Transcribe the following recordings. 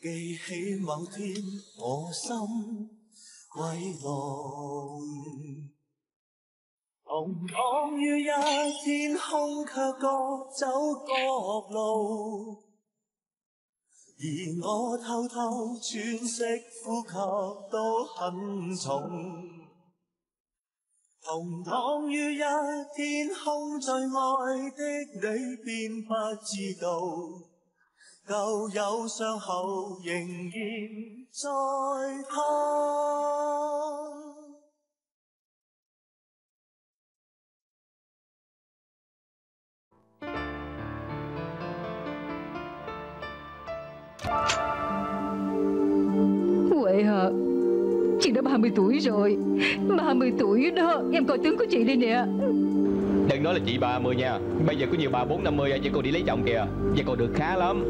記起某天我心歸籠，同躺於一天空，卻各走各路。而我偷偷喘息，呼吸都很重。同躺於一天空，最愛的你便不知道，旧有伤口仍然在痛。Huệ hả Chị đã 30 tuổi rồi 30 tuổi đó Em coi tướng của chị đi nè Đừng nói là chị 30 nha Bây giờ có nhiều bà 4 50 Vậy còn đi lấy chồng kìa Vậy còn được khá lắm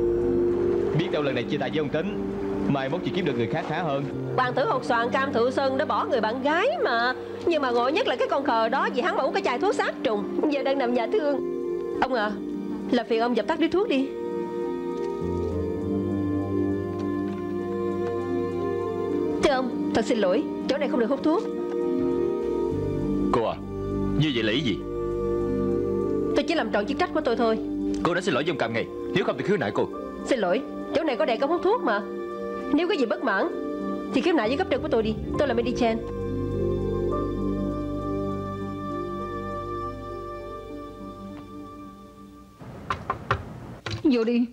Biết đâu lần này chia tay với ông Tính Mai mốt chị kiếm được người khác khá hơn. Hoàng tử hột xoàn cam thụ sơn đã bỏ người bạn gái mà. Nhưng mà ngộ nhất là cái con khờ đó Vì hắn mà uống cái chai thuốc sát trùng. Giờ đang nằm nhà thương. Ông à Là phiền ông dập tắt điếu thuốc đi. Thưa ông Thật xin lỗi Chỗ này không được hút thuốc. Cô à Như vậy là ý gì? Tôi chỉ làm trọn chức trách của tôi thôi. Cô đã xin lỗi với ông Cam ngay Nếu không thì khiếu nại cô Xin lỗi, Chỗ này có đèn cấm hút thuốc mà. Nếu có gì bất mãn, Thì khiếu nại với cấp trên của tôi đi. Tôi là Mandy Chen Vô đi.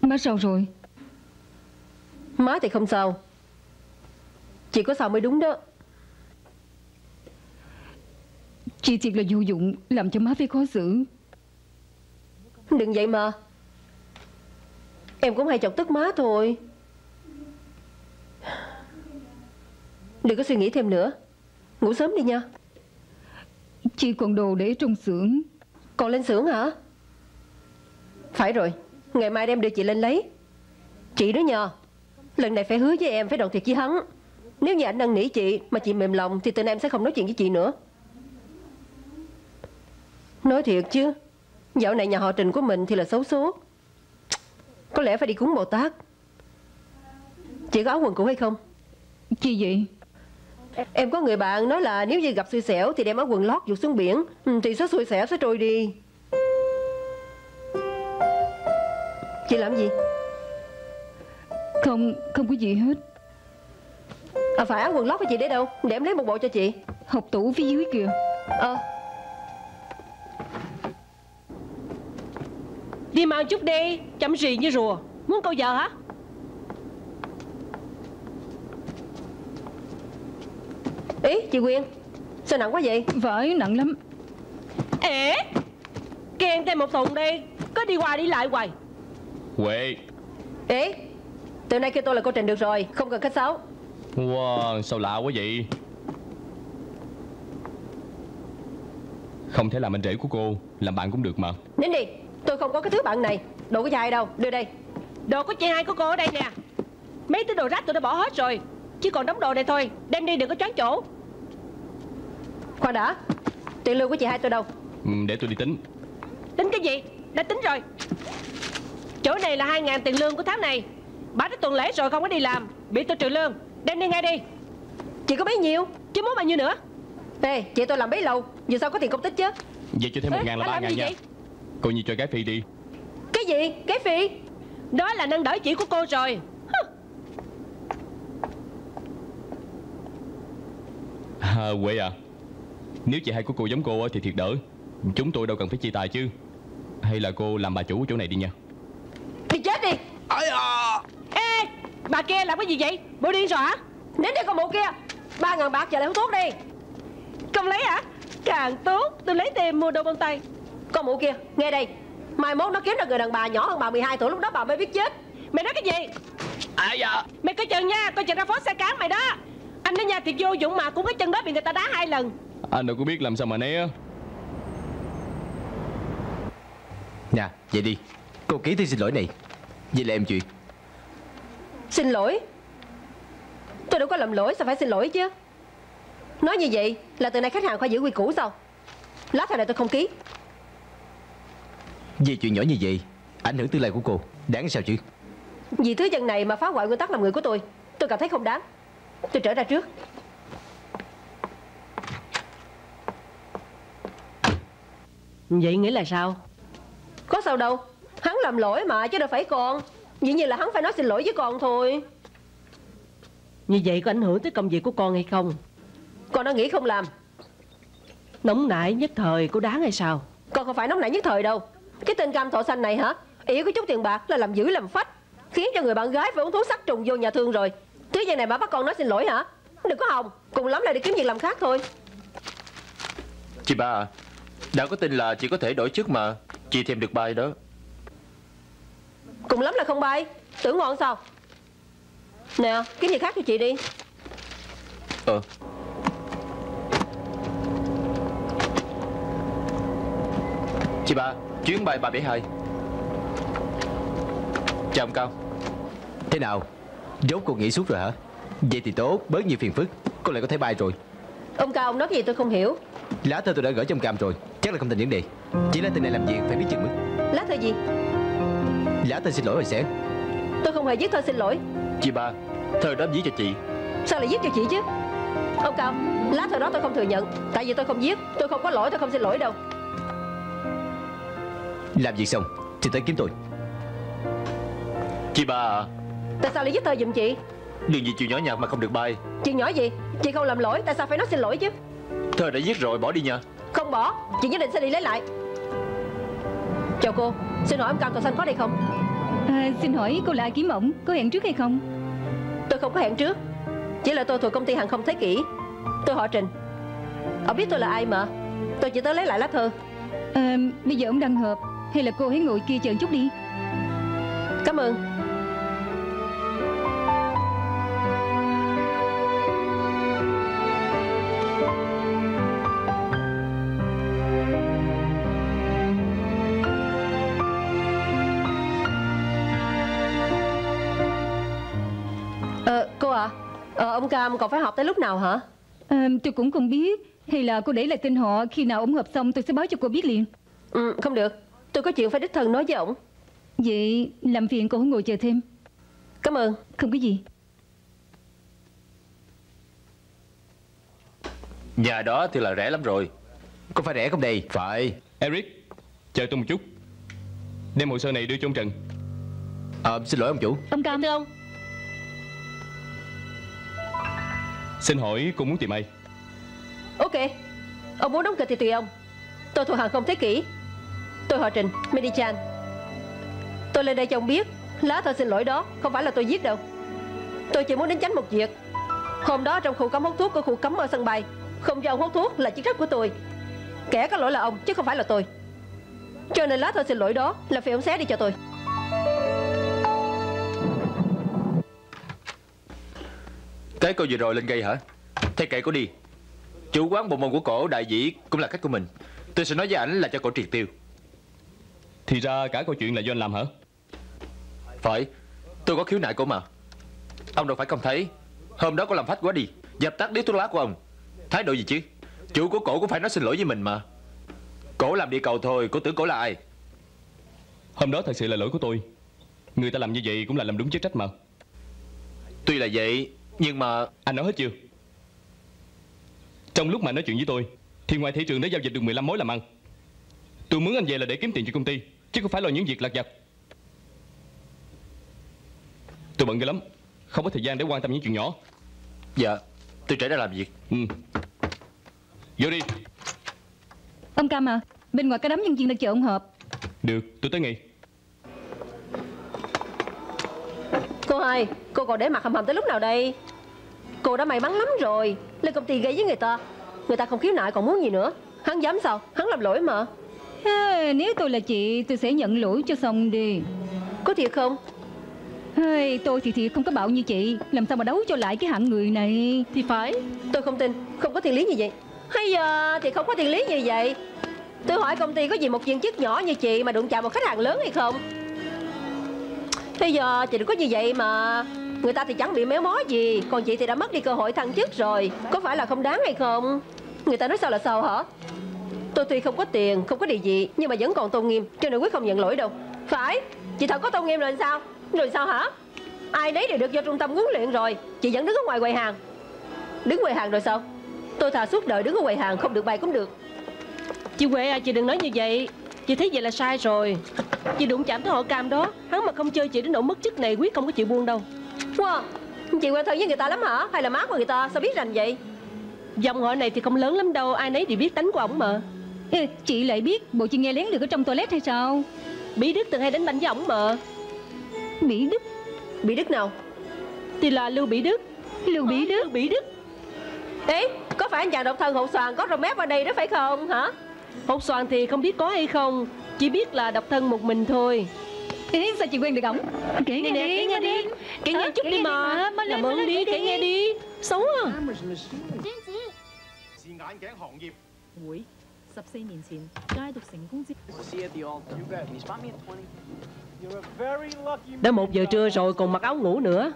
Mất sâu rồi. Má thì không sao. Chỉ có sao mới đúng đó. Chị thiệt là vô dụng Làm cho má phải khó xử. Đừng vậy mà. Em cũng hay chọc tức má thôi. Đừng có suy nghĩ thêm nữa. Ngủ sớm đi nha. Chị còn đồ để trong xưởng. Còn lên xưởng hả? Phải rồi Ngày mai đem đưa chị lên lấy. Chị đó nhờ Lần này phải hứa với em phải đoạn tuyệt với hắn. Nếu như anh năn nỉ chị Mà chị mềm lòng Thì từ nay em sẽ không nói chuyện với chị nữa. Nói thiệt chứ Dạo này nhà họ Trình của mình thì là xấu số Có lẽ phải đi cúng Bồ Tát. Chị có áo quần cũ hay không? Chi vậy? Em có người bạn nói là nếu như gặp xui xẻo Thì đem áo quần lót vụt xuống biển. Ừ, Thì số xui xẻo sẽ trôi đi. Chị làm gì Không, không có gì hết. À phải áo quần lót của chị để đâu? Để em lấy một bộ cho chị. Học tủ phía dưới kìa. Ờ. Đi mau chút đi Chậm rì như rùa. Muốn câu giờ hả? Ý chị Quyên Sao nặng quá vậy? Phải nặng lắm. Ế Kèn thêm một thùng đi. Cứ đi qua đi lại hoài. Huệ. Ý Từ nay kêu tôi là cô Trình được rồi Không cần khách sáo. Wow sao lạ quá vậy? Không thể làm anh rể của cô Làm bạn cũng được mà. Nín đi Tôi không có cái thứ bạn này. Đồ của dài đâu Đưa đây. Đồ của chị hai của cô ở đây nè. Mấy thứ đồ rác tôi đã bỏ hết rồi. Chỉ còn đống đồ này thôi Đem đi đừng có choáng chỗ. Khoan đã Tiền lương của chị hai tôi đâu? Ừ, Để tôi đi tính. Tính cái gì? Đã tính rồi. Chỗ này là 2 ngàn tiền lương của tháng này Bà đã tuần lễ rồi không có đi làm. Bị tôi trừ lương. Đem đi ngay đi. Chị có bấy nhiêu? Chứ muốn bao nhiêu nữa? Ê chị tôi làm bấy lâu. Giờ sao có tiền công tích chứ? Vậy cho thêm một Ê, ngàn là ba ngàn gì nha. vậy? Coi như cho gái phi đi. Cái gì? Cái phi? Đó là nâng đỡ chỉ của cô rồi. À, Huệ à. Nếu chị hai của cô giống cô á thì thiệt đỡ. Chúng tôi đâu cần phải chia tài chứ. Hay là cô làm bà chủ của chỗ này đi nha. Thì chết đi. Ê Bà kia làm cái gì vậy? Bộ điên rồi hả? Đến đây con mụ kia. Ba ngàn bạc giờ lại hút thuốc đi. Không lấy hả? Càng tốt Tôi lấy tiền mua đồ bằng tay. Con mụ kia Nghe đây. Mai mốt nó kiếm được người đàn bà nhỏ hơn bà 12 tuổi Lúc đó bà mới biết chết. Mày nói cái gì? À dạ Mày coi chừng nha Coi chừng ra phó xe cán mày đó. Anh đó nha thiệt vô dụng mà Cũng cái chân đó bị người ta đá hai lần. Anh đâu có biết làm sao mà né Nè vậy đi. Cô ký thư xin lỗi này. Vậy là em chuyện Xin lỗi. Tôi đâu có làm lỗi sao phải xin lỗi chứ? Nói như vậy là từ nay khách hàng phải giữ quy củ sao? Lá thư này tôi không ký. Vì chuyện nhỏ như vậy Ảnh hưởng tương lai của cô Đáng sao chứ? Vì thứ dân này mà phá hoại nguyên tắc làm người của tôi Tôi cảm thấy không đáng. Tôi trở ra trước. Vậy nghĩa là sao? Có sao đâu. Hắn làm lỗi mà chứ đâu phải con Dĩ nhiên là hắn phải nói xin lỗi với con thôi. Như vậy có ảnh hưởng tới công việc của con hay không? Con đã nghĩ không làm. Nóng nảy nhất thời có đáng hay sao? Con không phải nóng nảy nhất thời đâu. Cái tên cam thọ xanh này hả? Ý có chút tiền bạc là làm dữ làm phách Khiến cho người bạn gái phải uống thuốc sát trùng vô nhà thương rồi. Thứ gì này mà bắt con nói xin lỗi hả? Đừng có hòng Cùng lắm là đi kiếm việc làm khác thôi. Chị ba à Đã có tin là chị có thể đổi chức mà. Chị thêm được bài đó Cùng lắm là không bay. Tưởng ngon sao? Nè kiếm việc khác cho chị đi. Ờ. Chị ba Chuyến bay 372 Chào ông Cao. Thế nào? Rốt cuộc nghĩ suốt rồi hả? Vậy thì tốt Bớt nhiều phiền phức. Cô lại có thể bay rồi. Ông Cao ông nói cái gì tôi không hiểu. Lá thư tôi đã gửi cho ông Cam rồi. Chắc là không thành vấn đề. Chỉ lá thư này làm việc phải biết chừng mực. Lá thư gì Lá thư xin lỗi hồi sáng Tôi không hề viết thơ xin lỗi. Chị ba Thơ đó viết cho chị. Sao lại viết cho chị chứ? Ông Cao Lá thư đó tôi không thừa nhận. Tại vì tôi không viết Tôi không có lỗi tôi không xin lỗi đâu. Làm việc xong Thì tới kiếm tôi. Chị ba à. Tại sao lại viết thơ giùm chị? Đừng vì chuyện nhỏ nhặt mà không được bay. Chuyện nhỏ gì? Chị không làm lỗi Tại sao phải nói xin lỗi chứ? Thơ đã viết rồi bỏ đi nha. Không bỏ Chị nhất định sẽ đi lấy lại Chào cô Xin hỏi ông Cao Tòa Xanh có đây không? À, Xin hỏi cô là ai kiếm ổng Có hẹn trước hay không? Tôi không có hẹn trước Chỉ là tôi thuộc công ty hàng không Thế Kỷ. Tôi họ Trình. Ông biết tôi là ai mà? Tôi chỉ tới lấy lại lá thư à, Bây giờ ông đang họp Hay là cô hãy ngồi kia chờ chút đi? Cảm ơn ông Cam còn phải họp tới lúc nào hả? à, Tôi cũng không biết. Hay là cô để lại tên họ Khi nào ổng họp xong tôi sẽ báo cho cô biết liền. Ừ, không được. Tôi có chuyện phải đích thân nói với ổng. Vậy làm phiền cô ngồi chờ thêm. Cảm ơn. Không có gì. Nhà đó thì là rẻ lắm rồi. Có phải rẻ không đây? Phải. Eric, chờ tôi một chút. Đem hồ sơ này đưa cho ông Trần. Ờ xin lỗi ông chủ. Ông Cam. Thưa ông Xin hỏi cô muốn tìm ai? Ok. Ông muốn đóng kịch thì tùy ông. Tôi thuộc hàng không thế kỷ. Tôi họ Trình, Medichan Tôi lên đây cho ông biết Lá thơ xin lỗi đó không phải là tôi giết đâu. Tôi chỉ muốn đến tránh một việc. Hôm đó trong khu cấm hút thuốc của khu cấm ở sân bay Không cho ông hút thuốc là chức trách của tôi. Kẻ có lỗi là ông chứ không phải là tôi. Cho nên lá thơ xin lỗi đó là phải ông xé đi cho tôi. Cái câu vừa rồi lên gây hả? Thế kệ cô đi. Chủ quán bộ môn của cổ đại dĩ cũng là khách của mình. Tôi sẽ nói với ảnh là cho cổ triệt tiêu. Thì ra cả câu chuyện là do anh làm hả? Phải. Tôi có khiếu nại cổ mà. Ông đâu phải không thấy. Hôm đó có làm phách quá đi. Dập tắt điếu thuốc lá của ông. Thái độ gì chứ? Chủ của cổ cũng phải nói xin lỗi với mình mà. Cổ làm đi cầu thôi Cổ tưởng cổ là ai? Hôm đó thật sự là lỗi của tôi. Người ta làm như vậy cũng là làm đúng chức trách mà. Tuy là vậy Nhưng mà Anh nói hết chưa? Trong lúc mà nói chuyện với tôi Thì ngoài thị trường đã giao dịch được 15 mối làm ăn Tôi muốn anh về là để kiếm tiền cho công ty Chứ không phải là những việc lặt vặt. Tôi bận ghê lắm Không có thời gian để quan tâm những chuyện nhỏ. Dạ Tôi trở ra làm việc. Ừ. Vô đi. Ông Cam à Bên ngoài có đám nhân viên đang chờ ông họp Được tôi tới ngay Cô hai Cô còn để mặt hầm hầm tới lúc nào đây? Cô đã may mắn lắm rồi. Lên công ty gây với người ta Người ta không khiếu nại còn muốn gì nữa. Hắn dám sao? Hắn làm lỗi mà. À, Nếu tôi là chị tôi sẽ nhận lỗi cho xong đi. Có thiệt không? Hey, tôi thì thiệt không có bạo như chị. Làm sao mà đấu cho lại cái hạng người này? Thì phải. Tôi không tin. Không có thiên lý như vậy. Hay giờ thì không có thiên lý như vậy. Tôi hỏi công ty có gì một viên chức nhỏ như chị Mà đụng chạm một khách hàng lớn hay không Bây giờ chị đừng có như vậy mà. Người ta thì chẳng bị méo mó gì. Còn chị thì đã mất đi cơ hội thăng chức rồi. Có phải là không đáng hay không? Người ta nói sao là sao hả? Tôi tuy không có tiền, không có địa vị Nhưng mà vẫn còn tôn nghiêm Cho nên quyết không nhận lỗi đâu. Phải, chị thật có tôn nghiêm rồi sao? Rồi sao hả? Ai nấy đều được vô trung tâm huấn luyện rồi. Chị vẫn đứng ở ngoài quầy hàng. Đứng quầy hàng rồi sao? Tôi thà suốt đời đứng ở quầy hàng không được bài cũng được. Chị Huệ à chị đừng nói như vậy. Chị thấy vậy là sai rồi. Chị đụng chạm tới họ cam đó Hắn mà không chơi chị đến nỗi mất chức này quyết không có chịu buông đâu. Wow Chị quen thân với người ta lắm hả? Hay là má của người ta sao biết rành vậy? Dòng họ này thì không lớn lắm đâu Ai nấy đều biết tánh của ổng mà. Ê, Chị lại biết Bộ chị nghe lén được ở trong toilet hay sao? Bí Đức từng hay đánh banh với ổng mà. Mỹ Đức? Bị đứt nào? Thì là Lưu Bí Đức. Lưu Mỹ Đức? Lưu Bí Đức. Ê có phải anh chàng độc thân hột xoàn có rô mép ở đây đó phải không hả Hột xoàn thì không biết có hay không Chỉ biết là độc thân một mình thôi Ê, sao chị quen được ổng Kể Nè nghe nè, đi kể nghe đi Kể nghe Ờ, chút kể đi nghe mà đi mà, mau lên, Làm mau ơn lên, đi, kể kể đi. nghe đi Xấu à是眼镜行业。会十四年前戒毒成功之 Đã một giờ trưa rồi còn mặc áo ngủ nữa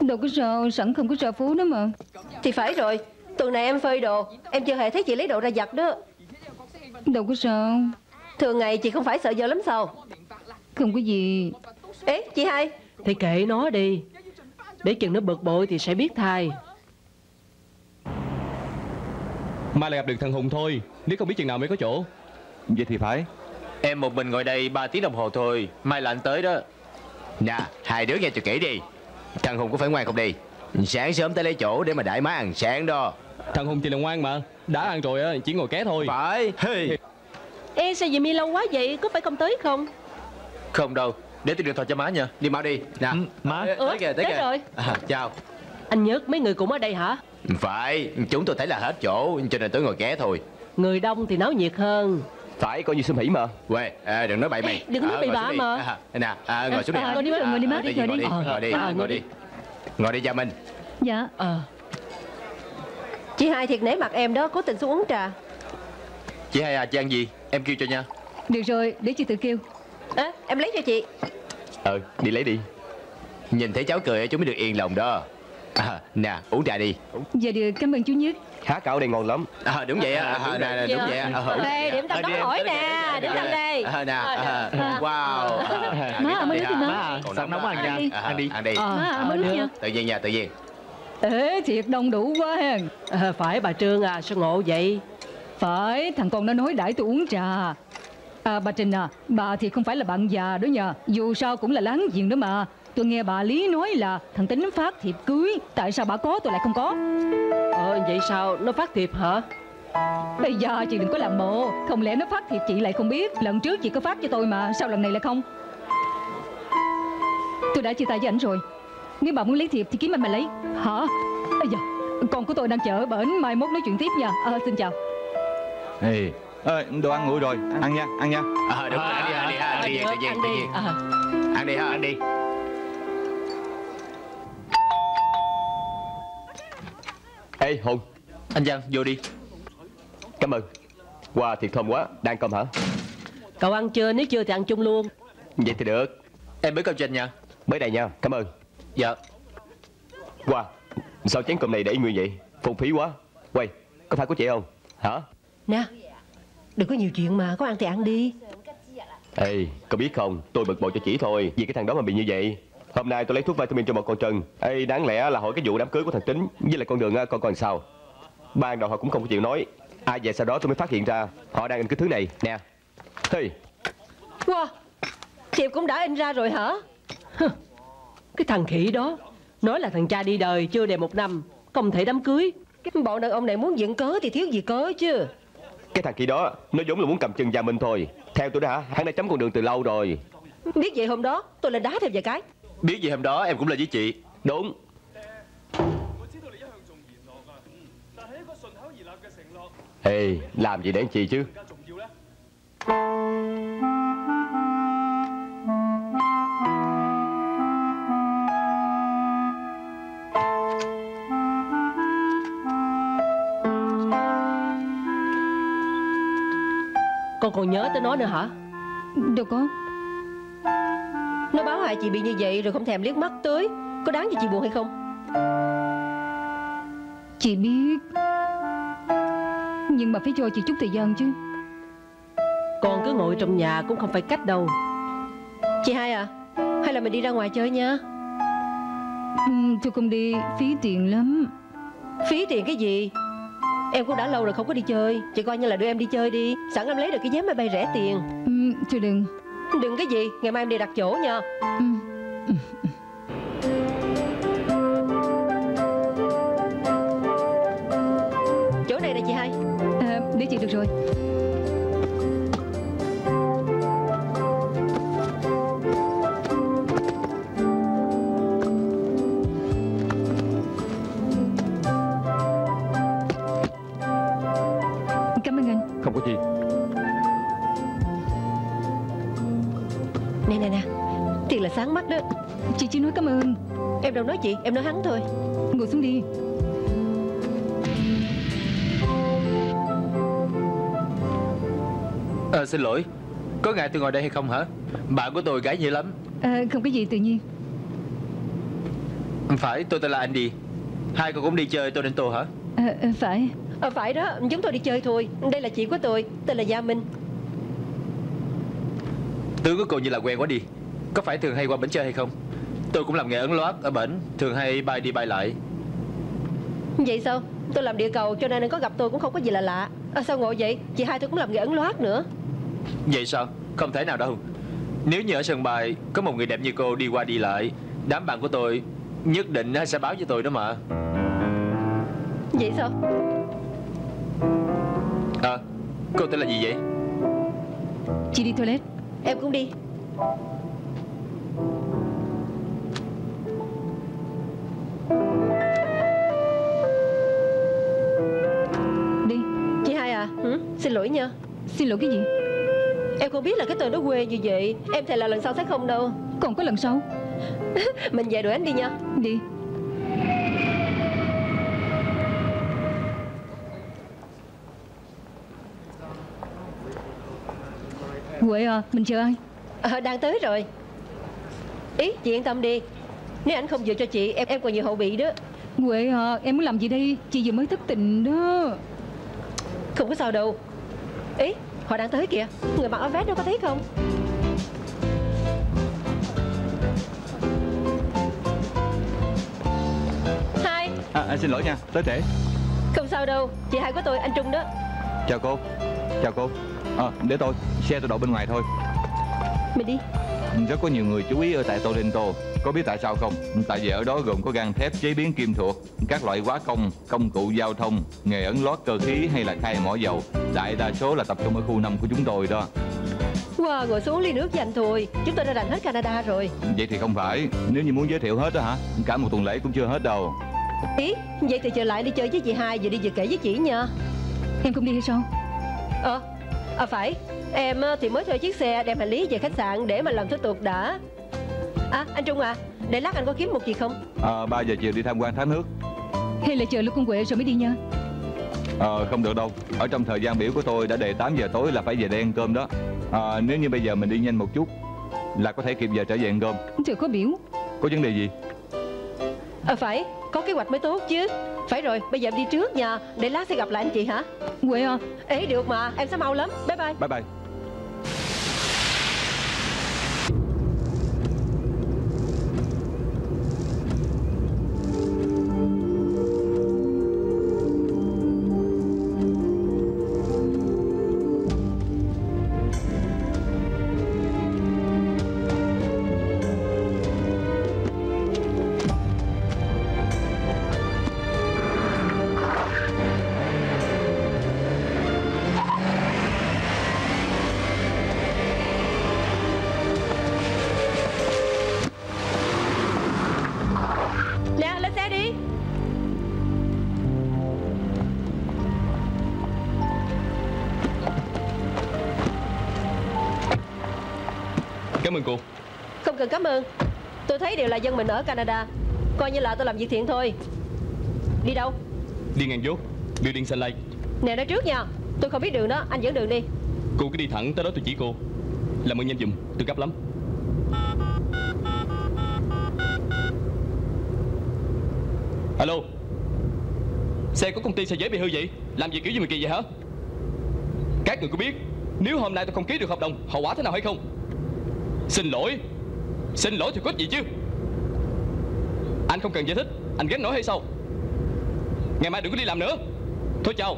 Đâu có sao Sẵn không có trà phú đó mà Thì phải rồi Tuần này em phơi đồ Em chưa hề thấy chị lấy đồ ra giặt đó Đâu có sao. Thường ngày chị không phải sợ giờ lắm sao? Không có gì. Ê chị hai. Thì kệ nó đi. Để chừng nó bực bội thì sẽ biết thay. Mai là gặp được thằng Hùng thôi. Nếu không biết chừng nào mới có chỗ. Vậy thì phải. Em một mình ngồi đây 3 tiếng đồng hồ thôi. Mai là anh tới đó. Nè, hai đứa nghe cho kỹ đi. Thằng Hùng có phải ngoan không đi. Sáng sớm tới lấy chỗ để mà đãi má ăn sáng đó Thằng Hùng chỉ là ngoan mà Đã ăn rồi á chỉ ngồi ké thôi. Phải. Hey. Ê sao vậy mi lâu quá vậy? Có phải không tới không? Không đâu Để tôi điện thoại cho má nha. Đi mau đi. Nè. Má. Ê, Ừ, Tới kìa, tới kìa. rồi. à, Chào. Anh nhớt mấy người cũng ở đây hả? Phải, chúng tôi thấy là hết chỗ Cho nên tới ngồi ké thôi. Người đông thì náo nhiệt hơn. Phải coi như xâm hỉ mà. Quê, à, đừng nói bậy mày. đừng nói À, bậy bạ mà. à, Nè, à, ngồi xuống đi. À, ngồi đi má, ngồi đi má, Đi, ngồi đi. ngồi đi, Ờ, ngồi đi, à, ngồi ngồi đi. Đi. Ngồi đi Gia Minh Dạ. Ờ Chị hai thiệt nể mặt em đó Cố tình xuống uống trà. Chị hai à chị ăn gì? Em kêu cho nha. Được rồi để chị tự kêu. Ê em lấy cho chị. Ờ đi lấy đi. Nhìn thấy cháu cười chúng mới được yên lòng đó. À, Nè, uống trà đi. Dạ được cảm ơn chú nhất. Há cảo đây ngon lắm. À, Đúng vậy á, à, nè, nè, đúng vậy á. À, uống. Đây điểm tâm À, đóng hỏi nè Điểm tâm đây. đây À, nè, à, wow à, Má, ăn mới ha. gì má? À, Còn nóng ăn. À, Ăn đi. Ăn đi. Má mới được. nha. Tự nhiên nha, tự nhiên Ê thiệt đông đủ quá ha. Ờ, Phải bà Trương à sao ngộ vậy? Phải thằng con nó nói đãi tôi uống trà. À bà Trình à Bà thì không phải là bạn già đó nha Dù sao cũng là láng giềng đó mà. Tôi nghe bà Lý nói là thằng Tính phát thiệp cưới. Tại sao bà có tôi lại không có? Ờ vậy sao? Nó phát thiệp hả? Bây giờ chị đừng có làm bộ. Không lẽ nó phát thiệp chị lại không biết? Lần trước chị có phát cho tôi mà Sao lần này lại không? Tôi đã chia tay với ảnh rồi Nếu bà muốn lấy thiệp thì kiếm anh mà lấy. Hả? Ây da Con của tôi đang chờ ở bển Mai mốt nói chuyện tiếp nha. À, Xin chào. Ê, ơi, đồ ăn nguội rồi, ăn nha, ăn nha. À, đúng rồi, ăn đi, ăn đi, đi, Ờ, tự đi. nhiên. Ờ. Ăn đi ha, ăn đi. Ê Hùng. Anh Giang vô đi. Cảm ơn. Wow thiệt thơm quá Đang cơm hả? Cậu ăn chưa? Nếu chưa thì ăn chung luôn. Vậy thì được. Em bới cơm cho anh nha. Mới đây nha Cảm ơn Dạ. Wow Sao chén cơm này để nguyên vậy? Phung phí quá. Quay Có phải của chị không? Hả? Nè Đừng có nhiều chuyện mà Có ăn thì ăn đi. Ê Có biết không? Tôi bực bội cho chị thôi Vì cái thằng đó mà bị như vậy. Hôm nay tôi lấy thuốc vitamin cho một con Trân Ê đáng lẽ là hỏi cái vụ đám cưới của thằng Tính Với lại con đường á, con còn sao? Ban đầu họ cũng không có chịu nói. Ai về sau đó tôi mới phát hiện ra Họ đang in cái thứ này. Nè. Hey. Wow Thiệp cũng đã in ra rồi hả Cái thằng khỉ đó. Nói là thằng cha đi đời chưa đầy một năm Không thể đám cưới. Cái bọn đàn ông này muốn dựng cớ thì thiếu gì cớ chứ. Cái thằng kia đó Nó giống là muốn cầm chân Gia Minh thôi. Theo tôi đó hả Hắn đã chấm con đường từ lâu rồi. Biết vậy hôm đó tôi lên đá thêm vài cái. Biết gì hôm đó em cũng là với chị. Đúng. Ê làm gì để chi chứ Con còn nhớ tới nó nữa hả? Đâu có. Nó báo hại chị bị như vậy rồi không thèm liếc mắt tới. Có đáng gì chị buồn hay không? Chị biết. Nhưng mà phải cho chị chút thời gian chứ. Con cứ ngồi trong nhà cũng không phải cách đâu. Chị hai à Hay là mình đi ra ngoài chơi nha. Ừ, Tôi không đi phí tiền lắm. Phí tiền cái gì Em cũng đã lâu rồi không có đi chơi. Chị coi như là đưa em đi chơi đi. Sẵn em lấy được cái vé máy bay rẻ tiền. Ừ, Thôi đừng. Đừng cái gì Ngày mai em đi đặt chỗ nha. Ừ. Chỗ này nè chị hai. À, Để chị được rồi là sáng mắt đó. Chị chỉ nói cảm ơn. Em đâu nói chị Em nói hắn thôi. Ngồi xuống đi. Ờ xin lỗi. Có ngại tôi ngồi đây hay không hả? Bạn của tôi gái dễ lắm. À, Không có gì tự nhiên. Phải tôi tên là Andy Hai cô cũng đi chơi tôi đến tô hả? À, à, Phải. Ờ phải đó. Chúng tôi đi chơi thôi. Đây là chị của tôi Tên là Gia Minh. Tướng của cô như là quen quá đi Có phải thường hay qua bển chơi hay không? Tôi cũng làm nghề ấn loát ở bển Thường hay bay đi bay lại. Vậy sao? Tôi làm địa cầu cho nên có gặp tôi cũng không có gì là lạ. À, Sao ngộ vậy? Chị hai tôi cũng làm nghề ấn loát nữa. Vậy sao? Không thể nào đâu. Nếu như ở sân bay Có một người đẹp như cô đi qua đi lại Đám bạn của tôi Nhất định sẽ báo với tôi đó mà. Vậy sao? À Cô tên là gì vậy? Chị đi toilet. Em cũng đi Đi Chị hai à. Hử? Xin lỗi nha. Xin lỗi cái gì? Em không biết là cái tên đó quê như vậy. Em thề là lần sau sẽ không đâu. Còn có lần sau? Mình về đuổi anh đi nha. Đi. Huệ à Mình chờ ai? À, Đang tới rồi Ý chị yên tâm đi. Nếu anh không vừa cho chị Em em còn nhiều hậu bị đó. Huệ à Em muốn làm gì đây? Chị vừa mới thất tình đó. Không có sao đâu. Ý họ đang tới kìa. Người mặc áo vest đó có thấy không? Hai. À, à, Xin lỗi nha Tới trễ. Không sao đâu Chị hai của tôi anh Trung đó. Chào cô Chào cô. À, Để tôi Xe tôi đậu bên ngoài thôi. Mình đi Rất có nhiều người chú ý ở tại Toronto. Có biết tại sao không? Tại vì ở đó gồm có gang thép chế biến kim thuộc Các loại hóa công, công cụ giao thông Nghề ấn lót cơ khí hay là khai mỏ dầu. Đại đa số là tập trung ở khu 5 của chúng tôi đó. Wow ngồi xuống ly nước dành thôi. Chúng tôi đã rành hết Canada rồi. Vậy thì không phải. Nếu như muốn giới thiệu hết đó hả? Cả một tuần lễ cũng chưa hết đâu. Ý Vậy thì trở lại đi chơi với chị hai Vừa đi vừa kể với chị nha Em không đi hay sao? Ờ À phải. Em ờ, thì mới thuê chiếc xe đem hành lý về khách sạn Để mà làm thủ tục đã. À anh Trung à Để lát anh có kiếm một gì không? À, 3 giờ chiều đi tham quan thác nước. Hay là chờ lúc con Huệ rồi mới đi nha. Ờ không được đâu. Ở trong thời gian biểu của tôi đã đề 8 giờ tối là phải về đây ăn cơm đó. À, Nếu như bây giờ mình đi nhanh một chút Là có thể kịp giờ trở về ăn cơm. Trời có biểu. Có vấn đề gì? À phải. Có kế hoạch mới tốt chứ Phải rồi bây giờ em đi trước nha. Để lát sẽ gặp lại anh chị hả? Huệ à? Ê được mà. Em sẽ mau lắm. Bye bye. Bye bye cần cảm ơn. Tôi thấy đều là dân mình ở Canada. Coi như là tôi làm việc thiện thôi. Đi đâu? Đi ngang dốt Building Sun Lake. Nè nói trước nha. Tôi không biết đường đó. Anh dẫn đường đi. Cô cứ đi thẳng tới đó tôi chỉ cô. Làm ơn nhanh dùm Tôi gấp lắm. Alo. Xe của công ty sao dễ bị hư vậy? Làm gì kiểu gì mà kỳ vậy hả? Các người có biết Nếu hôm nay tôi không ký được hợp đồng Hậu quả thế nào hay không? Xin lỗi Xin lỗi thì có gì chứ? Anh không cần giải thích Anh gánh nổi hay sao? Ngày mai đừng có đi làm nữa. Thôi chào.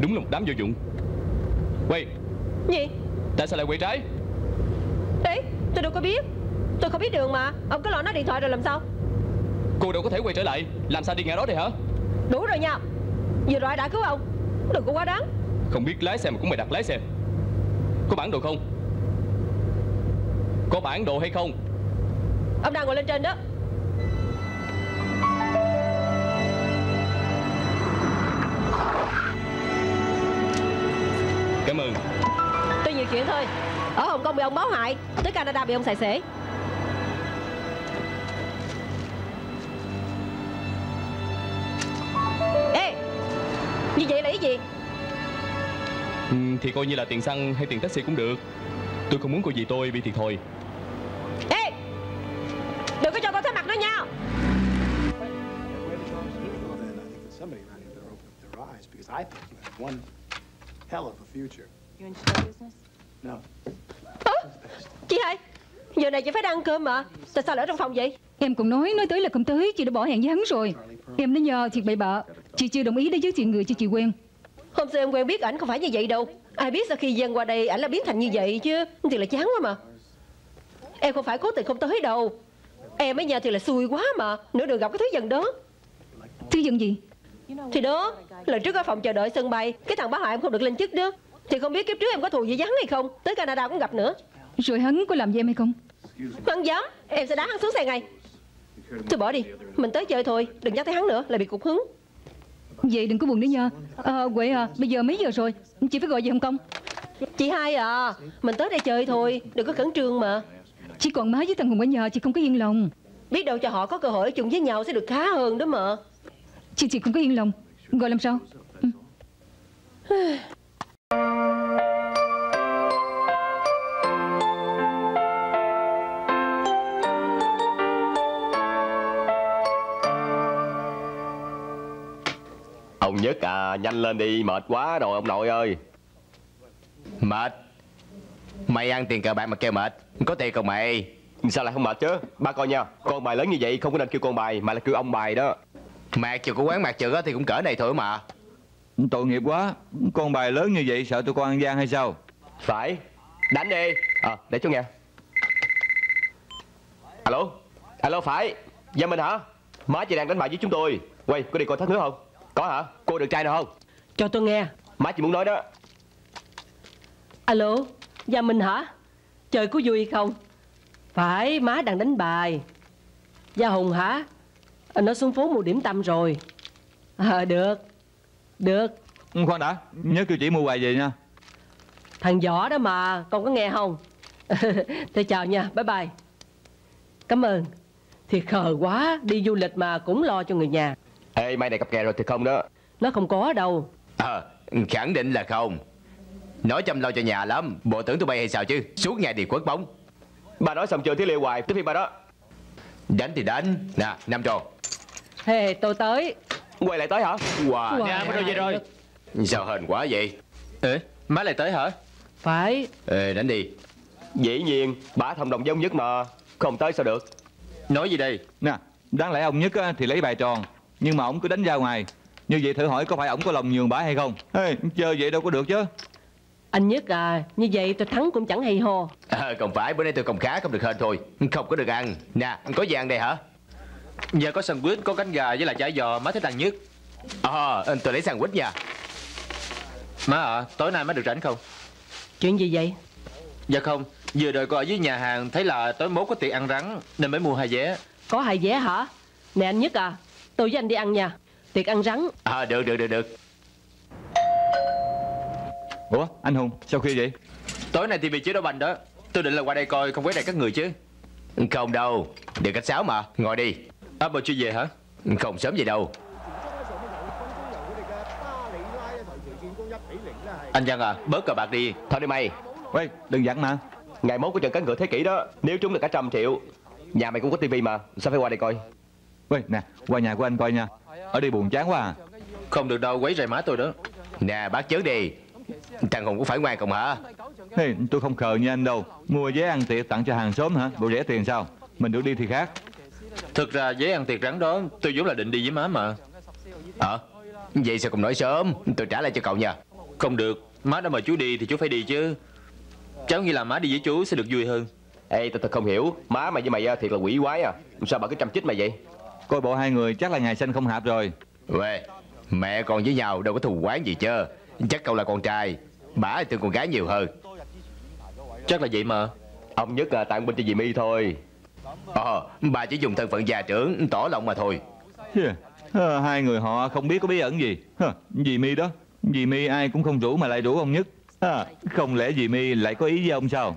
Đúng là một đám vô dụng. Quay. Gì? Tại sao lại quay trái? Đấy tôi đâu có biết. Tôi không biết đường mà. Ông cứ lo nói điện thoại rồi làm sao? Cô đâu có thể quay trở lại. Làm sao đi ngã đó đây hả? Đủ rồi nha. Vừa rồi đã cứu ông? Đừng có quá đáng. Không biết lái xe mà cũng mày đặt lái xe. Có bản đồ không Có bản đồ hay không? Ông đang ngồi lên trên đó. Cảm ơn. Tôi nhiều chuyện thôi. Ở Hồng Kông bị ông báo hại Tới Canada bị ông xài xể Ê Như vậy là ý gì? Ừ, Thì coi như là tiền xăng hay tiền taxi cũng được Tôi không muốn cô dì tôi bị thiệt thòi Ê! Đừng có cho con thấy mặt nữa nha? No. Chị hai Giờ này chị phải đang ăn cơm mà. Tại sao lại ở trong phòng vậy? Em cũng nói nói tới là không tới Chị đã bỏ hẹn với hắn rồi. Em đã nhờ thiệt bậy bạ. Chị chưa đồng ý để giới thiệu người cho chị quen. Hôm xưa em quen biết ảnh không phải như vậy đâu Ai biết sau khi dân qua đây ảnh là biến thành như vậy chứ? Thì là chán quá mà. Em không phải cố tình không tới đâu. Em ở nhà thì là xui quá mà. Nửa đường gặp cái thứ dân đó. Thứ dân gì? Thì đó Lần trước ở phòng chờ đợi sân bay Cái thằng bá hại em không được lên chức đó. Thì không biết kiếp trước em có thù gì với hắn hay không? Tới Canada cũng gặp nữa. Rồi hắn có làm gì em hay không? Hắn dám Em sẽ đá hắn xuống xe ngay. Thôi bỏ đi Mình tới chơi thôi Đừng nhắc tới hắn nữa Là bị cục hứng Vậy đừng có buồn nữa nha. À, Quệ à Bây giờ mấy giờ rồi? Chị phải gọi về Hồng Kông. Chị hai à Mình tới đây chơi thôi Đừng có khẩn trương mà. Chỉ còn má với thằng Hùng ở nhà Chị không có yên lòng. Biết đâu cho họ có cơ hội ở chung với nhau sẽ được khá hơn đó mà. Chị chị không có yên lòng. Gọi làm sao? Ông Nhất à nhanh lên đi mệt quá rồi ông nội ơi. Mệt? Mày ăn tiền cờ bạc mà kêu mệt. Có tiền không mày. Sao lại không mệt chứ? Ba coi nha Con bài lớn như vậy không có nên kêu con bài Mà là kêu ông bài đó. Mạc trừ của quán mạc trừ á thì cũng cỡ này thôi mà. Tội nghiệp quá Con bài lớn như vậy sợ tụi con ăn gian hay sao? Phải Đánh đi. À để chú nghe. Alo Alo phải. Gia Minh hả? Má chị đang đánh bài với chúng tôi. Quay có đi coi thất hứa không Có hả? Cô được trai nào không? Cho tôi nghe. Má chị muốn nói đó. Alo Gia Minh hả? Chơi có vui không? Phải má đang đánh bài. Gia Hùng hả? À, Nó xuống phố mua điểm tâm rồi. À, Được. Được. Khoan đã. Nhớ kêu chị mua bài về nha. Thằng võ đó mà Con có nghe không? Thôi chào nha Bye bye. Cảm ơn. Thiệt khờ quá Đi du lịch mà cũng lo cho người nhà Ê may này cặp kè rồi thì không đó. Nó không có đâu. Ờ khẳng định là không. Nói chăm lo cho nhà lắm Bộ tưởng tụi bay hay sao chứ? Suốt ngày đi quất bóng. Bà nói xong chưa thiếu liêu hoài? Tới phiên bà đó. Đánh thì đánh. Nè năm trò Hey tôi tới. Quay lại tới hả? Wow, Wow. Nè, Bắt đầu về rồi. Sao hên quá vậy? Ê má lại tới hả? Phải. Ê đánh đi. Dĩ nhiên Bà thông đồng với ông Nhất mà. Không tới sao được? Nói gì đây? Nè Đáng lẽ ông nhất á, thì lấy bài tròn Nhưng mà ông cứ đánh ra ngoài Như vậy thử hỏi có phải ông có lòng nhường bả hay không? Ê, Chơi vậy đâu có được chứ. Anh Nhất à Như vậy tôi thắng cũng chẳng hay ho. À, Không phải bữa nay tôi không khá không được hên thôi. Không có được ăn. Nè có gì ăn đây hả? Giờ có sandwich có cánh gà với lại chả giò má thích ăn nhất. Ờ tôi lấy sandwich nha. Má à tối nay má được rảnh không? Chuyện gì vậy? Dạ không Vừa rồi cô ở dưới nhà hàng Thấy là tối mốt có tiệc ăn rắn Nên mới mua hai vé. Có hai vé hả? Nè anh Nhất à Tôi với anh đi ăn nha. Tiệc ăn rắn. À được được được được. Ủa anh Hùng sao khuya vậy? Tối nay TV chiếu đá banh đó. Tôi định là qua đây coi không quấy rầy các người chứ. Không đâu Được cách sáu mà. Ngồi đi. À bà chưa về hả? Không sớm gì đâu. Anh Văn à bớt cờ bạc đi. Thôi đi mày. Quay đừng dặn mà. Ngày mốt có trận cánh cửa thế kỷ đó. Nếu trúng được cả trăm triệu Nhà mày cũng có tivi mà. Sao phải qua đây coi Ôi nè qua nhà của anh coi nha. Ở đây buồn chán quá à. Không được đâu quấy rầy má tôi đó. Nè bác chớ đi. Thằng Hùng có phải ngoan không hả? Hey, Tôi không khờ như anh đâu. Mua vé ăn tiệc tặng cho hàng xóm hả? Bộ rẻ tiền sao? Mình được đi thì khác. Thực ra giấy ăn tiệc rắn đó Tôi vốn là định đi với má mà. Ờ Vậy sao không nói sớm? Tôi trả lại cho cậu nha. Không được Má đã mời chú đi thì chú phải đi chứ. Cháu nghĩ là má đi với chú sẽ được vui hơn. Ê tao thật không hiểu. Má mày với mày á, thiệt là quỷ quái à. Sao bà cứ chăm chích mày vậy Coi bộ hai người chắc là ngày sinh không hợp rồi. Uê Mẹ con với nhau đâu có thù quán gì chứ Chắc cậu là con trai Bà thì thương con gái nhiều hơn. Chắc là vậy mà. Ông nhất là tặng binh cho dì My thôi. Ờ Bà chỉ dùng thân phận già trưởng Tỏ lòng mà thôi. Yeah. à, Hai người họ không biết có bí ẩn gì. À, Dì My đó. Dì My ai cũng không rủ mà lại rủ ông nhất. À, Không lẽ dì My lại có ý với ông sao?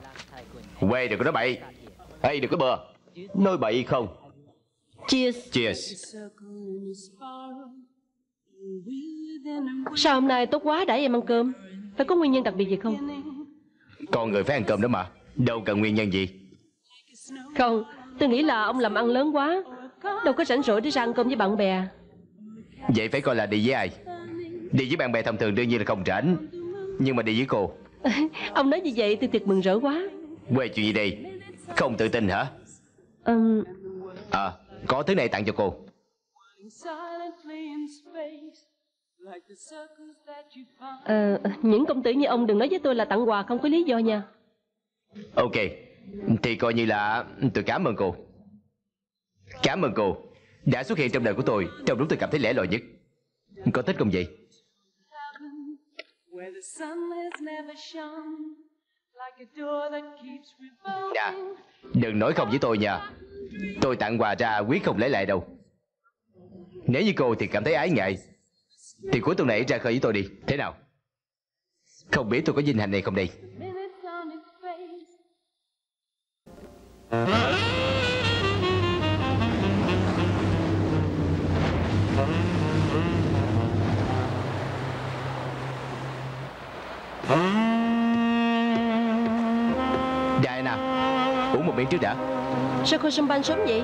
Quê đừng có nói bậy. Ê đừng có bừa. Nói bậy không Cheers. Cheers. Sao hôm nay tốt quá đãi em ăn cơm? Phải có nguyên nhân đặc biệt gì không? Con người phải ăn cơm đó mà. Đâu cần nguyên nhân gì. Không Tôi nghĩ là ông làm ăn lớn quá. Đâu có rảnh rỗi để ra ăn cơm với bạn bè. Vậy phải coi là đi với ai? Đi với bạn bè thông thường đương nhiên là không rảnh. Nhưng mà đi với cô. Ông nói như vậy tôi tuyệt mừng rỡ quá. Quê chuyện gì đi Không tự tin hả? Ừm, À có thứ này tặng cho cô. Ờ, Những công tử như ông đừng nói với tôi là tặng quà không có lý do nha. Ok Thì coi như là tôi cảm ơn cô. Cảm ơn cô Đã xuất hiện trong đời của tôi Trong lúc tôi cảm thấy lẻ loi nhất. Có thích không vậy Nè Đừng nói không với tôi nha. Tôi tặng quà ra quyết không lấy lại đâu. Nếu như cô thì cảm thấy ái ngại Thì cuối tuần này ra khơi với tôi đi. Thế nào? Không biết tôi có vinh hạnh này không đây? Minutes Uống một miếng trước đã. Sao cô sâm ban sớm vậy?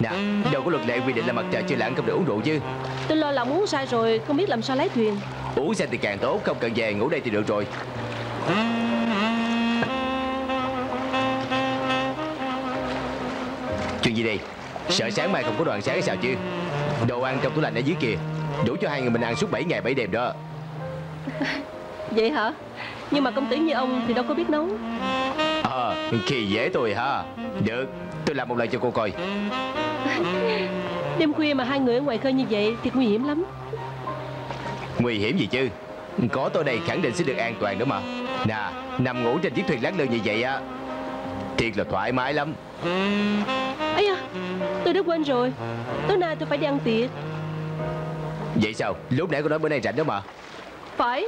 Nè Đâu có luật lệ quy định là mặt trời chưa lặn không được uống rượu chứ. Tôi lo là uống sai rồi Không biết làm sao lái thuyền. Uống xem thì càng tốt Không cần về ngủ đây thì được rồi. Chuyện gì đi Sợ sáng mai không có đồ ăn sáng hay sao chứ? Đồ ăn trong tủ lạnh ở dưới kia Đủ cho hai người mình ăn suốt 7 ngày 7 đêm đó. Vậy hả? Nhưng mà công tử như ông thì đâu có biết nấu Khi dễ tôi ha. Được Tôi làm một lần cho cô coi. Đêm khuya mà hai người ở ngoài khơi như vậy Thì nguy hiểm lắm. Nguy hiểm gì chứ? Có tôi đây khẳng định sẽ được an toàn đó mà. Nè Nằm ngủ trên chiếc thuyền láng lư như vậy á Thiệt là thoải mái lắm. Ấy à Tôi đã quên rồi. Tối nay tôi phải đi ăn tiệc. Vậy sao? Lúc nãy cô nói bữa nay rảnh đó mà. Phải.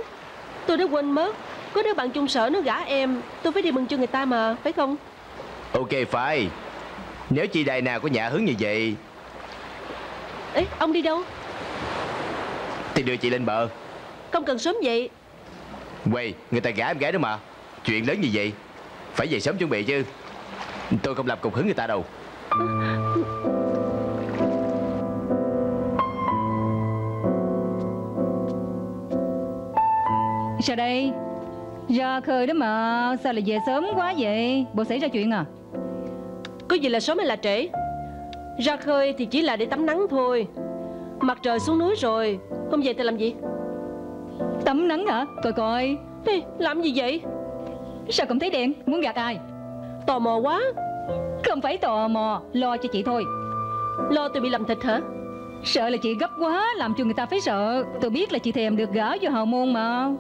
Tôi đã quên mất Có đứa bạn chung sở nó gả em Tôi phải đi mừng cho người ta mà Phải không? Ok phải. Nếu chị đại nào có nhã hứng như vậy Ê ông đi đâu? Thì đưa chị lên bờ. Không cần sớm vậy. Quay Người ta gả em gái đó mà. Chuyện lớn như vậy Phải về sớm chuẩn bị chứ. Tôi không làm cục hứng người ta đâu. Sao đây Ra khơi đó mà. Sao lại về sớm quá vậy? Bộ xảy ra chuyện à? Có gì là sớm hay là trễ? Ra khơi thì chỉ là để tắm nắng thôi. Mặt trời xuống núi rồi Không về thì làm gì? Tắm nắng hả? Coi coi. Ê, Làm gì vậy? Sao không thấy đèn? Muốn gạt ai? Tò mò quá. Không phải tò mò Lo cho chị thôi. Lo tôi bị làm thịt hả? Sợ là chị gấp quá Làm cho người ta phải sợ. Tôi biết là chị thèm được gả vô hào môn mà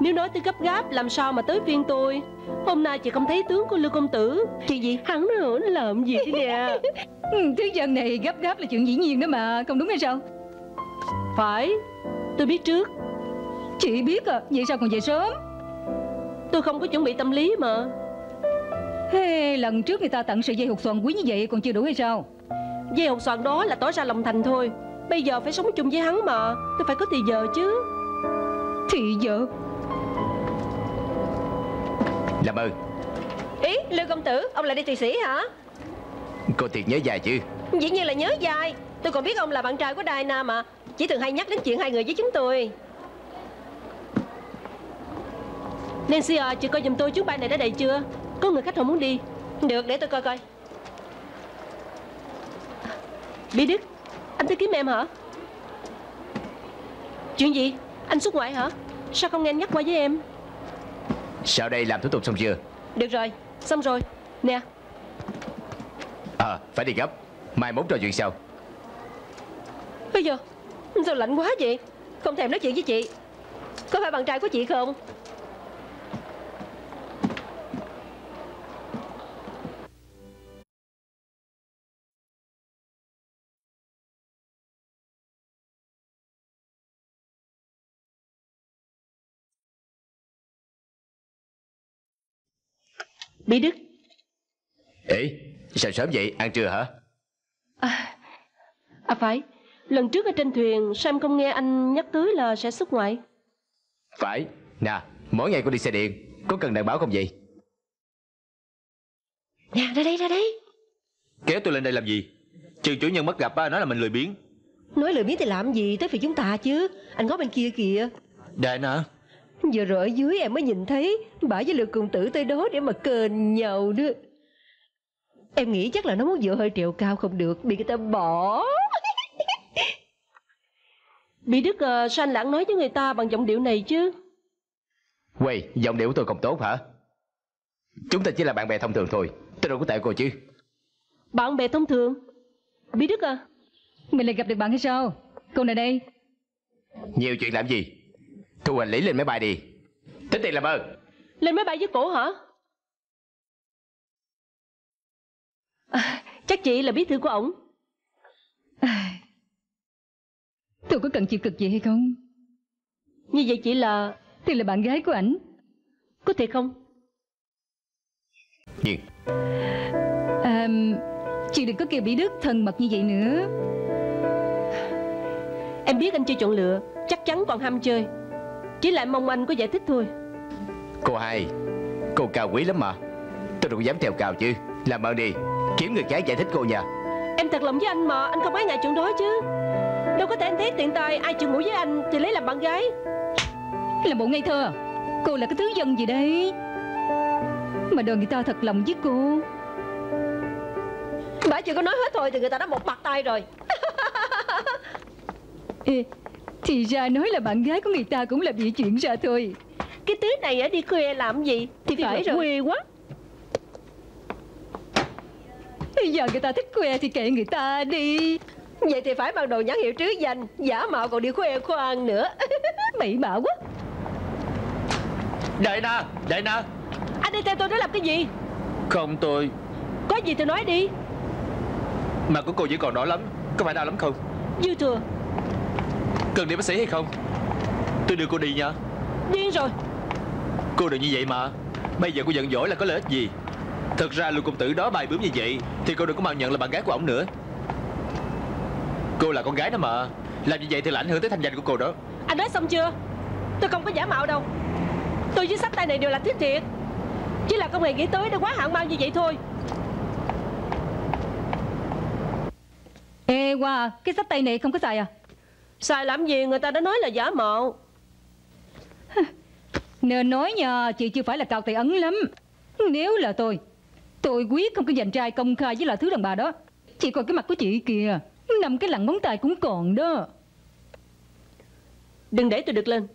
Nếu nói tới gấp gáp Làm sao mà tới phiên tôi? Hôm nay chị không thấy tướng của Lưu Công Tử. Chuyện gì? Hắn nữa nó làm gì thế nè. Ừ, Thứ dân này gấp gáp là chuyện dĩ nhiên đó mà Không đúng hay sao? Phải Tôi biết trước. Chị biết à Vậy sao còn về sớm? Tôi không có chuẩn bị tâm lý mà. Hey, lần trước người ta tặng sợi dây hột xoàn quý như vậy còn chưa đủ hay sao? Dây hột xoàn đó là tỏ ra lòng thành thôi. Bây giờ phải sống chung với hắn mà Tôi phải có thì giờ chứ Thì giờ Làm ơn Ý Lưu Công Tử Ông lại đi Thụy Sĩ hả? Cô thiệt nhớ dài chứ? Dĩ nhiên là nhớ dài. Tôi còn biết ông là bạn trai của Diana mà. Chỉ từng hay nhắc đến chuyện hai người với chúng tôi. Nancy à, chị coi giùm tôi chuyến bay này đã đầy chưa? Có người khách họ muốn đi? Được, để tôi coi coi. Bí Đức, anh tới kiếm em hả? Chuyện gì? Anh xuất ngoại hả? Sao không nghe anh nhắc qua với em? Sao đây làm thủ tục xong chưa? Được rồi, xong rồi. Nè, À phải đi gấp. Mai mốt trò chuyện sau. Bây giờ Sao lạnh quá vậy? Không thèm nói chuyện với chị. Có phải bạn trai của chị không Bí Đức. Ê sao sớm vậy? Ăn trưa hả? À phải. Lần trước ở trên thuyền Sao em không nghe anh nhắc tới là sẽ xuất ngoại. Phải. Nè mỗi ngày cô đi xe điện Có cần đàn báo không vậy? Nè ra đây ra đây. Kéo tôi lên đây làm gì? Trừ chủ nhân mất gặp á, nói là mình lười biếng. Nói lời biết thì làm gì? Tới phiền chúng ta chứ. Anh ngó bên kia kìa. Diana Vừa rồi ở dưới em mới nhìn thấy Bà với lượt cùng tử tới đó để mà cờn nhau nữa Em nghĩ chắc là nó muốn dựa hơi trèo cao không được Bị người ta bỏ. Bí Đức à, sao anh lãng nói với người ta bằng giọng điệu này chứ? Quay giọng điệu của tôi không tốt hả? Chúng ta chỉ là bạn bè thông thường thôi Tôi đâu có tệ cô chứ. Bạn bè thông thường? Bí Đức à Mình lại gặp được bạn hay sao? Cô này đây. Nhiều chuyện làm gì Thu hành lý lên máy bay đi. Tính tiền làm ơn Lên máy bay với cổ hả? À, Chắc chị là bí thư của ổng. Tôi có cần chịu cực gì hay không? Như vậy chị là Tôi là bạn gái của ảnh. Có thể không? Nhưng à, Chị đừng có kêu bị Đức thân mật như vậy nữa. Em biết anh chưa chọn lựa Chắc chắn còn ham chơi Chỉ lại mong anh có giải thích thôi. Cô hai Cô cao quý lắm mà. Tôi đâu dám trèo cao chứ. Làm ơn đi. Kiếm người khác giải thích cô nha. Em thật lòng với anh mà Anh không ái ngại chuyện đó chứ. Đâu có thể anh thấy tiện tay Ai chịu ngủ với anh Thì lấy làm bạn gái. Là bộ ngây thơ Cô là cái thứ dân gì đây Mà đòi người ta thật lòng với cô. Bà chưa có nói hết thôi Thì người ta đã một bạc tay rồi. Ê, Thì ra nói là bạn gái của người ta cũng là bị chuyện ra thôi. Cái thứ này á đi khoe làm gì? Thì phải rồi. Quê quá. Bây giờ người ta thích khoe thì kệ người ta đi. Vậy thì phải bằng đồ nhãn hiệu trứ danh Giả mạo còn đi khoe khoang nữa. Bậy bạ quá. Diana Diana Anh đi theo tôi để làm cái gì? Không tôi. Có gì thì nói đi. Mặt của cô vẫn còn đỏ lắm. Có phải đau lắm không? Dư thừa Cần đi bác sĩ hay không? Tôi đưa cô đi nha. Điên rồi. Cô đừng như vậy mà. Bây giờ cô giận dỗi là có lợi ích gì? Thật ra lưu công tử đó bài bướm như vậy Thì cô đừng có mạo nhận là bạn gái của ổng nữa. Cô là con gái đó mà. Làm như vậy thì là ảnh hưởng tới thanh danh của cô đó. Anh nói xong chưa? Tôi không có giả mạo đâu. Tôi với sách tay này đều là thiết thiệt. Chỉ là không hề nghĩ tới nó quá hạng mau như vậy thôi. Ê qua Cái sách tay này không có xài à Xài làm gì người ta đã nói là giả mạo? Nên nói nha Chị chưa phải là cao tay ấn lắm. Nếu là tôi Tôi quyết không có dành trai công khai với là thứ đàn bà đó. Chị coi cái mặt của chị kìa Nằm cái lằn móng tay cũng còn đó. Đừng để tôi được lên.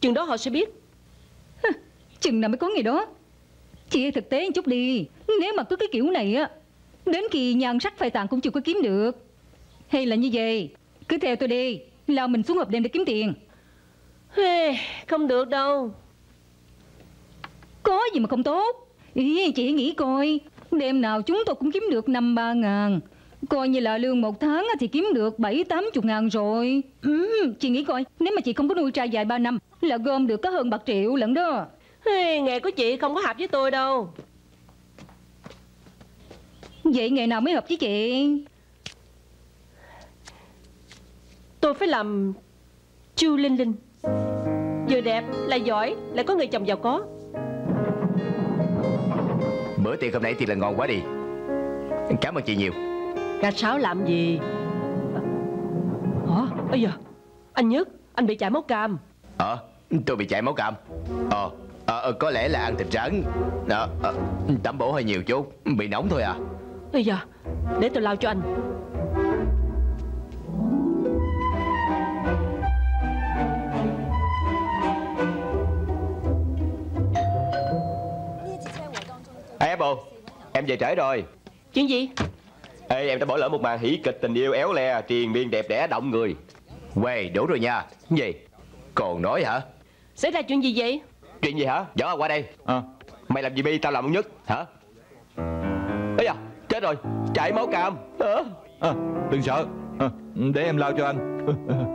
Chừng đó họ sẽ biết. Chừng nào mới có ngày đó. Chị thực tế một chút đi Nếu mà cứ cái kiểu này á Đến khi nhan sắc phai tàn cũng chưa có kiếm được. Hay là như vậy Cứ theo tôi đi Lao mình xuống hộp đêm để kiếm tiền. Không được đâu. Có gì mà không tốt? Ý chị nghĩ coi Đêm nào chúng tôi cũng kiếm được năm ba ngàn. Coi như là lương một tháng thì kiếm được bảy tám chục ngàn rồi. Ừ, Chị nghĩ coi Nếu mà chị không có nuôi trai dài ba năm Là gom được có hơn bạc triệu lận đó. Nghề của chị không có hợp với tôi đâu. Vậy ngày nào mới hợp với chị Tôi phải làm Chu Linh Linh. Vừa đẹp, lại giỏi, lại có người chồng giàu có. Bữa tiệc hôm nay thì là ngon quá đi. Cảm ơn chị nhiều. Ca sáo làm gì? Hả? Ây da Anh Nhất Anh bị chảy máu cam. Ờ tôi bị chảy máu cam. Ờ ờ, ờ, có lẽ là ăn thịt rắn. Ờ, ờ, tẩm bổ hơi nhiều chút Bị nóng thôi à. Ây da Để tôi lau cho anh Ê Apple Em về trễ rồi. Chuyện gì? Ê em đã bỏ lỡ một màn hỉ kịch tình yêu éo le Triền miên đẹp đẽ động người. Quê đủ rồi nha. Gì? Còn nói hả? Xảy ra chuyện gì vậy? Chuyện gì hả? Võ qua đây. Mày làm gì bi? Tao làm ông nhất hả? Ê da chết rồi. Chảy máu cam. À. À, đừng sợ. À, Để em lau cho anh.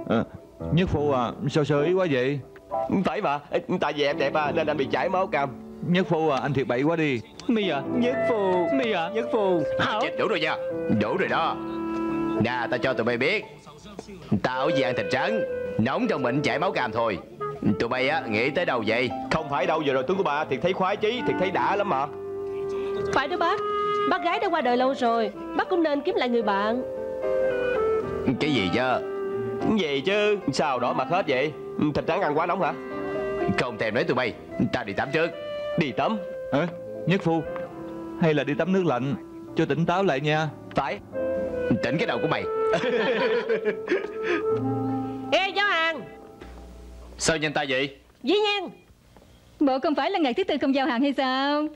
À, Nhất phu à sao sơ ý quá vậy? Phải mà. Tại vì em đẹp à Nên anh bị chảy máu cam Nhất phu à anh thiệt bậy quá đi. Mi à. Nhất phu. Mi à. Nhất phu. Chết đủ rồi nha. Đủ rồi đó. Nè tao cho tụi bay biết. Tao chỉ ăn thịt trắng Nóng trong mình chảy máu cam thôi. Tụi bay á nghĩ tới đâu vậy? Không phải đâu vừa rồi tướng của bà Thiệt thấy khoái chí Thiệt thấy đã lắm mà. Phải đó bác. Bác gái đã qua đời lâu rồi. Bác cũng nên kiếm lại người bạn. Cái gì chứ? Gì chứ Sao đỏ mặt hết vậy? Thịt trắng ăn quá nóng hả? Không thèm nói tụi bay. Tao đi tắm trước Đi tắm. À, Nhất phu? Hay là đi tắm nước lạnh? Cho tỉnh táo lại nha. Phải. Tỉnh cái đầu của mày. Ê giáo hàng Sao nhanh tay vậy? Dĩ nhiên. Bộ không phải là ngày thứ tư không giao hàng hay sao?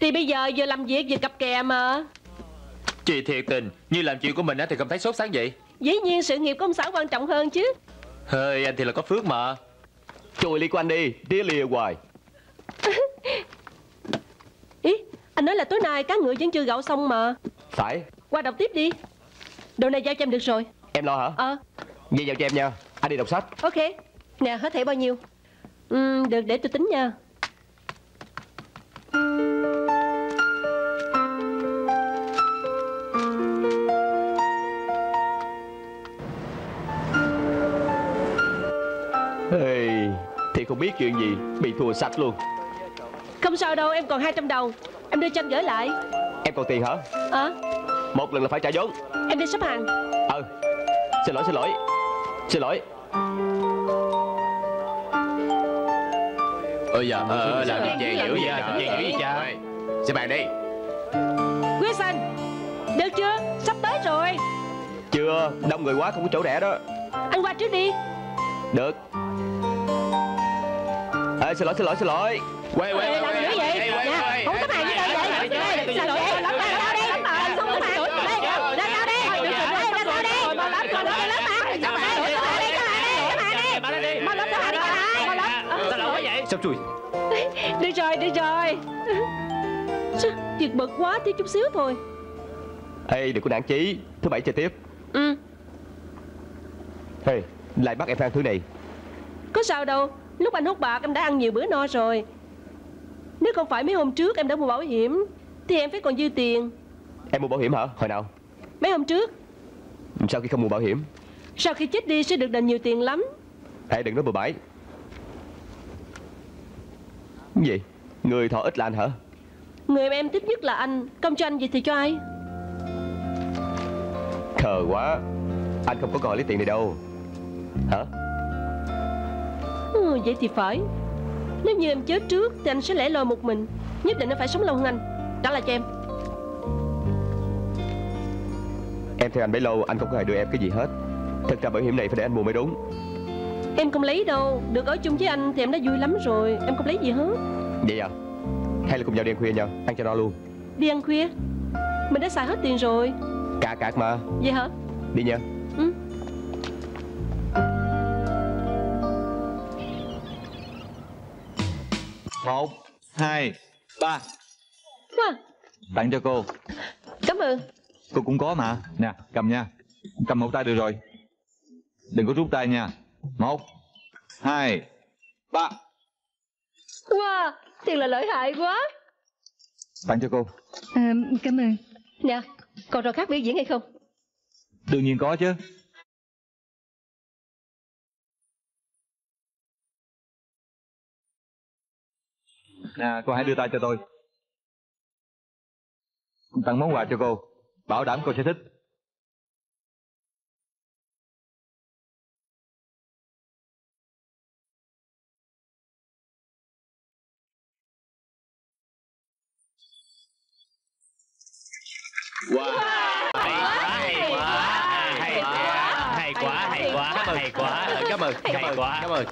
Thì bây giờ vừa làm việc vừa cặp kè mà. Chị thiệt tình Như làm chuyện của mình á thì không thấy sốt sáng vậy. Dĩ nhiên sự nghiệp của ông xã quan trọng hơn chứ. Hơi anh thì là có phước mà. Chùi ly của anh đi Tía lìa hoài Ý anh nói là tối nay cá ngựa vẫn chưa gạo xong mà. Phải. Qua đọc tiếp đi. Đồ này giao cho em được rồi. Em lo hả? Ờ. Vậy vào cho em nha. Anh đi đọc sách. Ok. Nè hết thẻ bao nhiêu? Ừ, Được để tôi tính nha. Ê, Thì không biết chuyện gì. Bị thua sạch luôn Không sao đâu em còn 200 đồng. Em đưa cho anh gửi lại. Em còn tiền hả? Ờ Một lần là phải trả vốn. Em đi sắp hàng. Ừ. Xin lỗi xin lỗi. Xin lỗi. Ôi dạ ờ, làm Làm gì gì, dữ vậy làm gì dữ vậy cha? Xếp bàn đi. Wilson Được chưa? Sắp tới rồi. Chưa Đông người quá không có chỗ rẻ đó. Anh qua trước đi. Được. Ê, xin lỗi xin lỗi xin lỗi Quay Ê, làm dữ vậy? Nè Không có với tôi vậy Ê, Sao vậy? Ra sao đi. Không mà Không có hàng Đây, Ra sao đi. Ra. Sao đi Ra sao đi Mau lắm Mau lắm Mau lắm mà Mau lắm Mau lắm đi Mau lắm đi. Mau lắm Sao lâu quá vậy? Sắp chui Được rồi Được rồi Sao Việc bực quá Thiếu chút xíu thôi. Ê đừng có nản chí. Thứ bảy chơi tiếp. Ừ. Ê Lại bắt em ăn thứ này. Có sao đâu. Lúc anh hút bạc em đã ăn nhiều bữa no rồi Nếu không phải mấy hôm trước em đã mua bảo hiểm Thì em phải còn dư tiền. Em mua bảo hiểm hả? Hồi nào? Mấy hôm trước. Sao khi không mua bảo hiểm? Sau khi chết đi sẽ được đền nhiều tiền lắm. Ê đừng nói bừa bãi. Cái gì? Người thọ ít là anh hả? Người em thích nhất là anh. Công cho anh vậy thì cho ai. Khờ quá. Anh không có hội lấy tiền này đâu. Hả? Ừ, Vậy thì phải Nếu như em chết trước Thì anh sẽ lẻ loi một mình. Nhất định nó phải sống lâu hơn anh. Trả lại cho em. Em theo anh bấy lâu Anh không có hề đưa em cái gì hết. Thật ra bảo hiểm này phải để anh mua mới đúng. Em không lấy đâu. Được ở chung với anh thì em đã vui lắm rồi. Em không lấy gì hết. Vậy à? Hay là cùng nhau đi ăn khuya nhau Ăn cho no luôn. Đi ăn khuya. Mình đã xài hết tiền rồi. Cạc cạc mà. Vậy hả? Đi nha Một Hai Ba. Wow, Tặng cho cô. Cảm ơn. Cô cũng có mà. Nè cầm nha. Cầm một tay được rồi. Đừng có rút tay nha. Một Hai Ba. Wow Thiệt là lợi hại quá. Tặng cho cô. À, Cảm ơn. Nè Còn trò khác biểu diễn hay không? Đương nhiên có chứ Nè cô hãy đưa tay cho tôi Tặng món quà cho cô Bảo đảm cô sẽ thích. Wow. Hay quá, hay quá, hay quá, hay quá, hay quá, hay quá. Cảm ơn, cảm ơn, cảm ơn.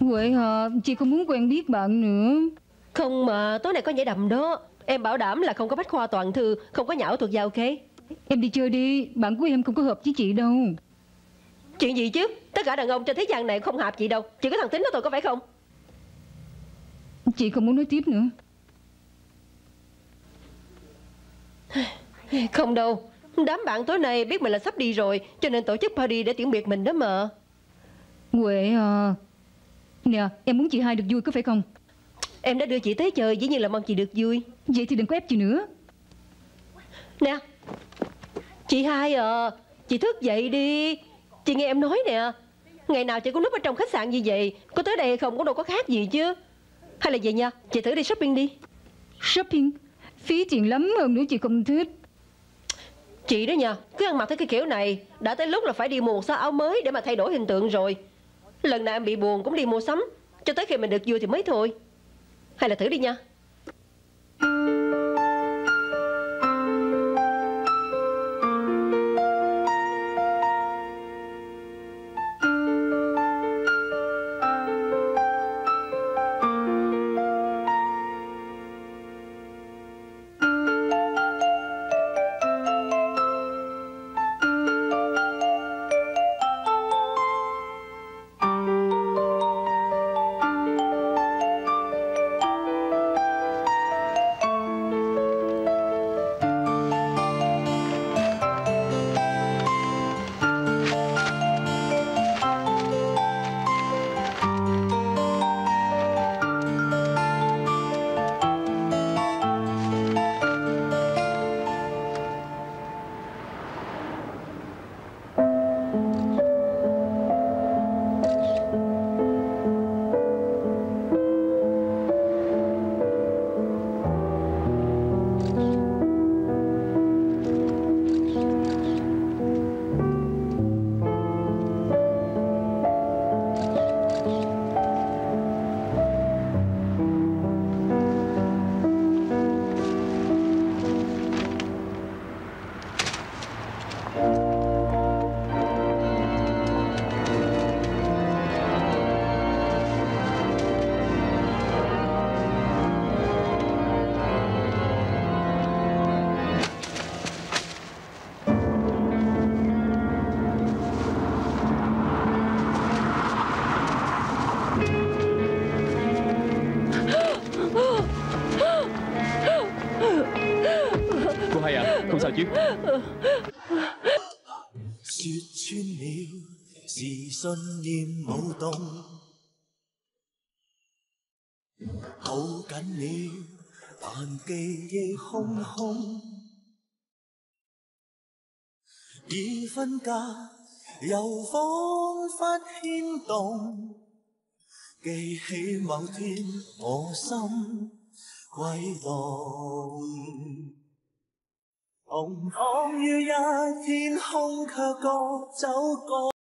Huệ à, chị không muốn quen biết bạn nữa. Không mà, tối nay có nhảy đầm đó. Em bảo đảm là không có bách khoa toàn thư, không có nhà ảo thuật giao ok. Em đi chơi đi, bạn của em không có hợp với chị đâu. Chuyện gì chứ? Tất cả đàn ông trên thế gian này không hợp chị đâu. Chỉ có thằng tính đó thôi có phải không? Chị không muốn nói tiếp nữa. Không đâu. Đám bạn tối nay biết mình là sắp đi rồi, cho nên tổ chức party để tiễn biệt mình đó mà. Huệ à, nè, em muốn chị hai được vui có phải không? Em đã đưa chị tới chơi, dĩ nhiên là mong chị được vui. Vậy thì đừng có ép chị nữa. Nè, chị hai à, chị thức dậy đi. Chị nghe em nói nè, ngày nào chị cũng núp ở trong khách sạn như vậy, có tới đây hay không cũng đâu có khác gì chứ. Hay là vậy nha, chị thử đi shopping đi. Shopping? Phí tiền lắm hơn nữa chị không thích. Chị đó nha, cứ ăn mặc theo cái kiểu này, đã tới lúc là phải đi mua một số áo mới để mà thay đổi hình tượng rồi. Lần nào em bị buồn cũng đi mua sắm, cho tới khi mình được vui thì mới thôi. Hay là thử đi nha. 紧你，但记忆空空。已分隔，又仿佛牵动。记起某天，我心归笼。红红于一天空，却各走各。